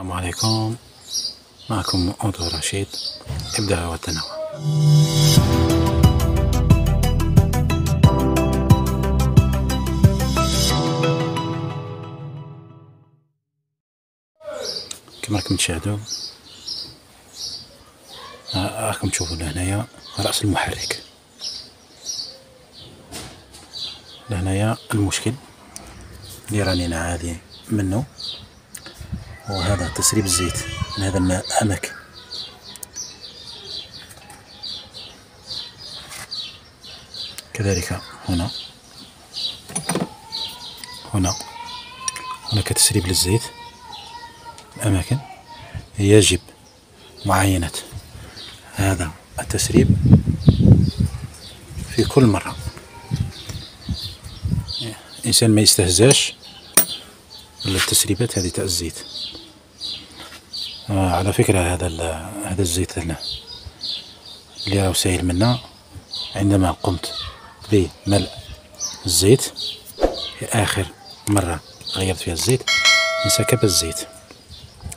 السلام عليكم. معكم أودو رشيد. إبداع وتنوع. كما راكم تشاهدوا راكم تشوفوا هنايا رأس المحرك. لهنايا المشكل اللي راني نعاني منه. وهذا تسريب الزيت من هذا الأماكن كذلك هنا. هنا. هناك تسريب للزيت. الأماكن يجب معاينة هذا التسريب في كل مرة. الإنسان ما يستهزاش التسريبات هذه تاع الزيت. آه على فكرة هذا هذا الزيت اللي راه سايل منا عندما قمت بملء الزيت في آخر مرة غيرت فيها الزيت انسكب الزيت.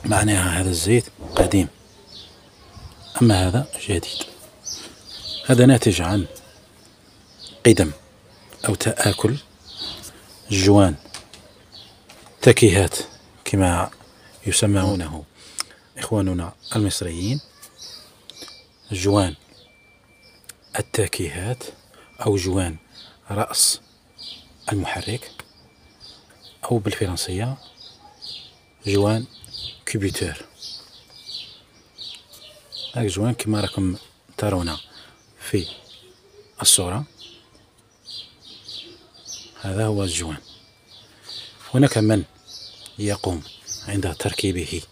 معناها هذا الزيت قديم. أما هذا جديد. هذا ناتج عن قدم أو تآكل جوان تكيهات كما يسمونه إخواننا المصريين جوان التاكيهات أو جوان رأس المحرك أو بالفرنسية جوان كوبيتور هاك جوان كما راكم ترون في الصورة. هذا هو الجوان. هناك من يقوم عند تركيبه.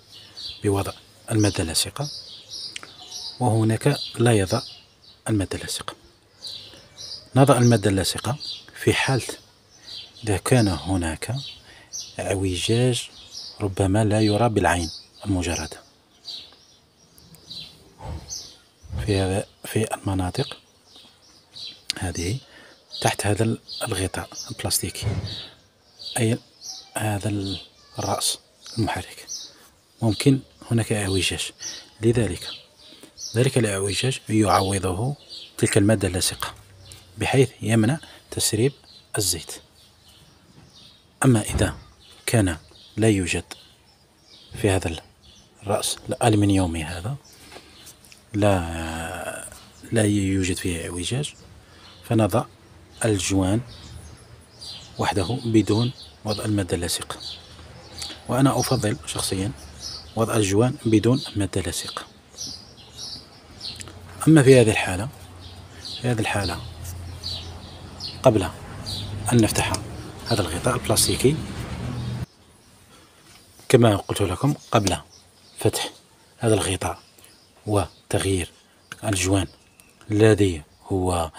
بوضع المادة اللاصقة وهناك لا يضع المادة اللاصقة نضع المادة اللاصقة في حالة إذا كان هناك اعوجاج ربما لا يرى بالعين المجردة في هذا في المناطق هذه تحت هذا الغطاء البلاستيكي أي هذا الرأس المحرك. ممكن هناك أعوجاج. لذلك ذلك الأعوجاج يعوضه تلك المادة اللاصقة بحيث يمنع تسريب الزيت. أما إذا كان لا يوجد في هذا الرأس الألمنيومي هذا لا لا يوجد فيه أعوجاج فنضع الجوان وحده بدون وضع المادة اللاصقة. وأنا أفضل شخصيا وضع الجوان بدون مادة لاصقة أما في هذه الحالة في هذه الحالة قبل أن نفتح هذا الغطاء البلاستيكي كما قلت لكم قبل فتح هذا الغطاء وتغيير الجوان الذي هو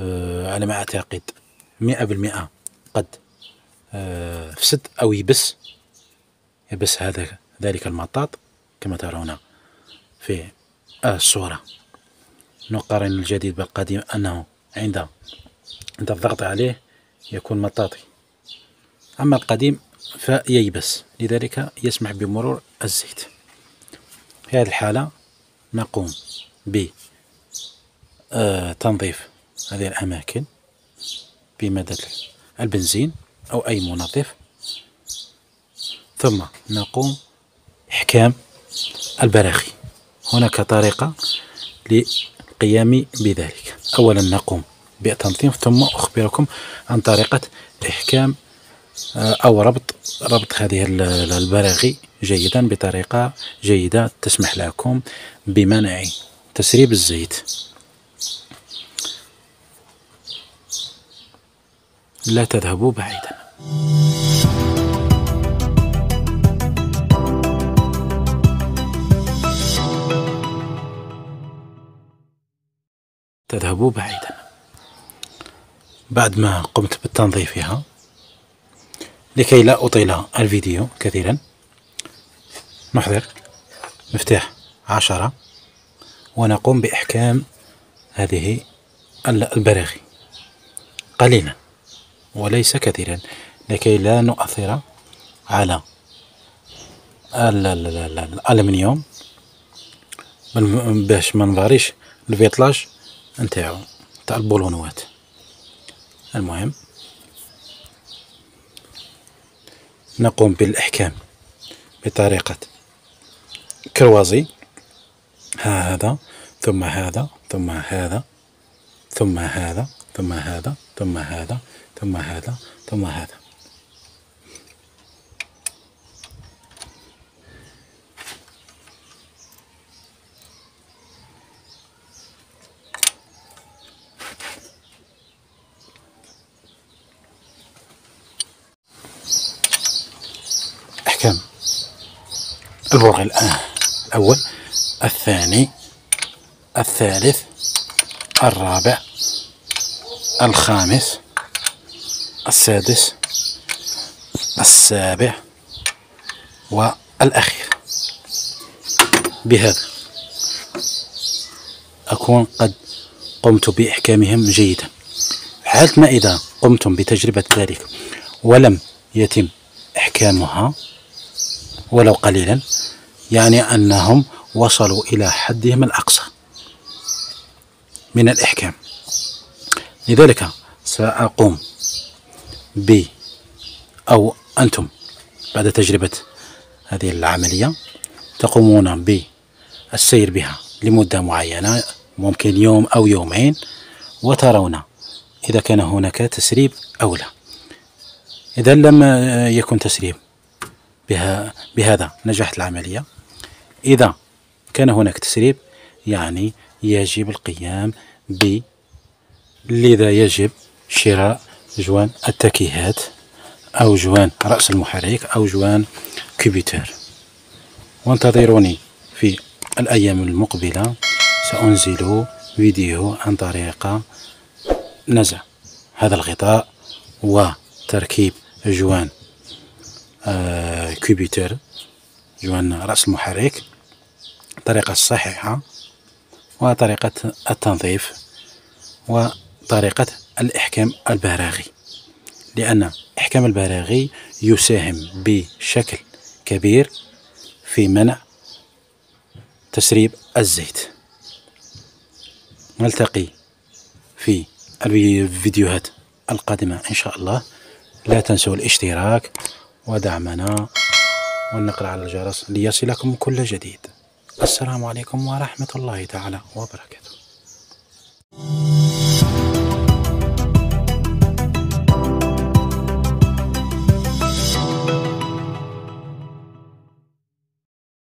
آه، على ما أعتقد مئة بالمئة قد آه، فسد أو يبس يبس هذا ذلك المطاط كما ترون في الصورة. نقارن الجديد بالقديم أنه عند عند الضغط عليه يكون مطاطي. أما القديم فييبس لذلك يسمح بمرور الزيت. في هذه الحالة نقوم بتنظيف هذه الأماكن بمادة البنزين أو أي منظف. ثم نقوم إحكام البراغي هناك طريقة للقيام بذلك. أولا نقوم بالتنظيف ثم أخبركم عن طريقة إحكام آه، أو ربط ربط هذه البراغي جيدا بطريقة جيدة تسمح لكم بمنع تسريب الزيت. لا تذهبوا بعيدا. تذهبوا بعيدا. بعد ما قمت بتنظيفها لكي لا أطيل الفيديو كثيرا نحضر مفتاح عشرة ونقوم بإحكام هذه البراغي. قليلا وليس كثيرا لكي لا نؤثر على الألمنيوم باش ما نفاريش الفيطلاج. نتاعو تاع البولونوات. المهم نقوم بالإحكام بطريقة كروازي. هذا ثم هذا ثم هذا ثم هذا ثم هذا ثم هذا ثم هذا ثم هذا. البرغي الأول الثاني الثالث الرابع الخامس السادس السابع والأخير. بهذا أكون قد قمت بإحكامهم جيدا. حالة ما إذا قمتم بتجربة ذلك ولم يتم إحكامها ولو قليلا يعني أنهم وصلوا إلى حدهم الأقصى من الإحكام. لذلك سأقوم ب أو أنتم بعد تجربة هذه العملية تقومون بالسير بها لمدة معينة ممكن يوم أو يومين وترون إذا كان هناك تسريب أو لا. إذا لم يكن تسريب بها بهذا نجحت العملية. إذا كان هناك تسريب يعني يجب القيام ب لذا يجب شراء جوان التكيهات أو جوان رأس المحرك أو جوان كوبيتر وانتظروني في الأيام المقبلة. سأنزل فيديو عن طريقة نزع هذا الغطاء وتركيب جوان كوبيتر جوان رأس المحرك. الطريقة الصحيحة وطريقة التنظيف. وطريقة الإحكام البراغي لأن إحكام البراغي يساهم بشكل كبير في منع تسريب الزيت. نلتقي في الفيديوهات القادمة إن شاء الله. لا تنسوا الاشتراك. ودعمنا والنقر على الجرس ليصلكم كل جديد. السلام عليكم ورحمة الله تعالى وبركاته.